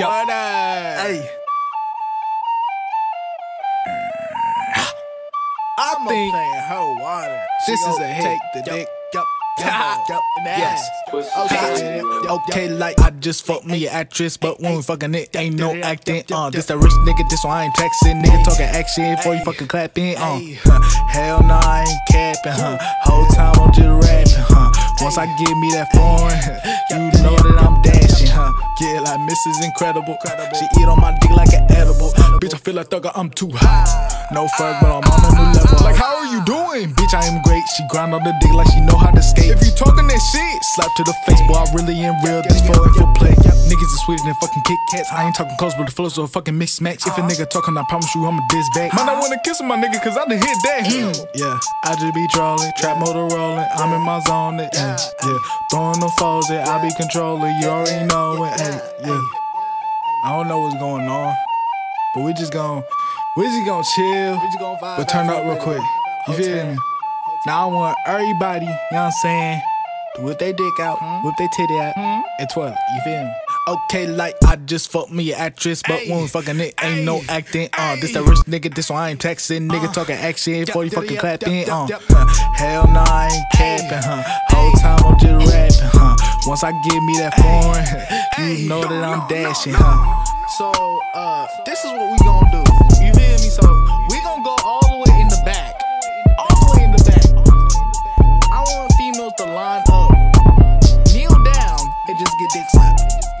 What up? Hey, I'm playing her water. She this is a hit. Take the dick. Yup, Yes. Okay, Okay, like I just fucked me an actress, but when we fucking it, ain't no acting. Uh, this that rich nigga, this one I ain't texting. Nigga talking action before you fucking clapping. Uh, hell no, I ain't capping, huh? Whole time I'm just rapping, huh? Once I give me that foreign, you Yeah, like Mrs. Incredible. She eat on my dick like an edible. Bitch, I feel like thugger, I'm too high. No fuck, but I'm on a new level. Like, how are you doing? Bitch, I am great. She grind on the dick like she know how to skate. If you talking that shit, slap to the face, boy, I really am real. This for and for play. Niggas is sweeter than fucking Kit Kats. I ain't talking close, but the flows are a fucking mix match. If a nigga talking, I promise you I'ma diss back. Might not wanna kiss my nigga, cause I done hit that. Hmm. Yeah, I just be trolling, trap motor rolling. I'm in my zone, it, yeah, yeah. Throwing the foes, it, I be controlling. You already know it, yeah. I don't know what's going on, but we just gon' we just gon' chill, We just gon' vibe but turn up real quick. You feel me? Now I want everybody, you know what I'm saying, to whip they dick out, whip they titty out, and twirl it. You feel me? Okay, like I just fucked me an actress, but when we fucking it, ain't no acting. Uh, this that rich nigga, this one I ain't texting. Nigga talking action before you fucking clapping. Uh, hell no, I ain't capping, huh? Whole time I'm just rapping, huh? Once I give me that foreign, you know that I'm dashing, huh? So, uh, this is what we gon'